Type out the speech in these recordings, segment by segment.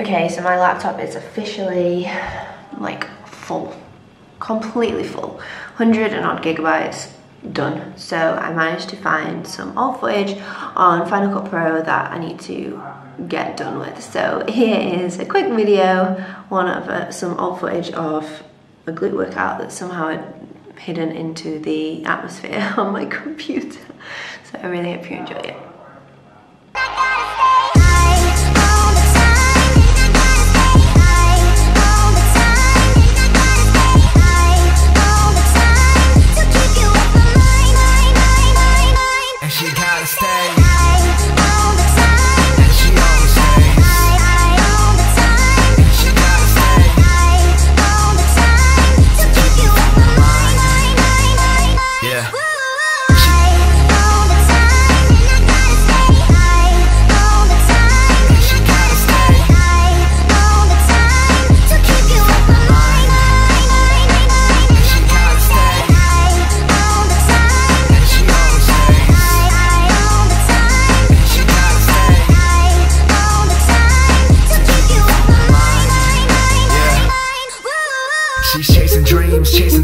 Okay, so my laptop is officially like full, completely full, 100 and odd gigabytes done. So I managed to find some old footage on Final Cut Pro that I need to get done with. So here is a quick video, one of uh, some old footage of a glute workout that somehow hidden into the atmosphere on my computer. So I really hope you enjoy it.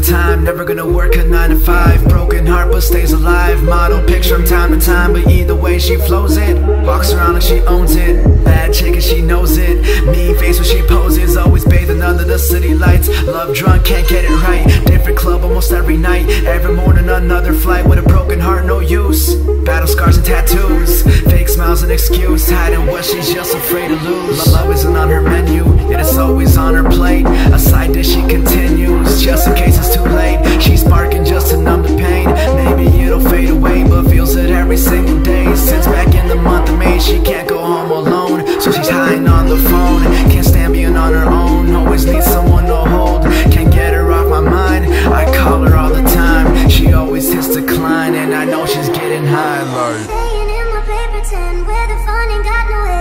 Time Never gonna work a 9 to 5 Broken heart but stays alive. Model picture from time to time But either way she flows it. Walks around like she owns it. Bad chick and she knows it. Mean face when she poses Always bathing under the city lights. Love drunk, can't get it almost every night. Every morning another flight With a broken heart, no use. Battle scars and tattoos Fake smiles and excuse. Hiding what she's just afraid to lose. My Love isn't on her menu Yet it's always on her plate. A side dish she continues Just in case it's too late. She's sparking just to numb the pain. Maybe it'll fade away But feels it every single day. Since back in the month of May She can't go home alone. So she's hiding and I know she's getting high like Staying in my paper 10 where the fun ain't got no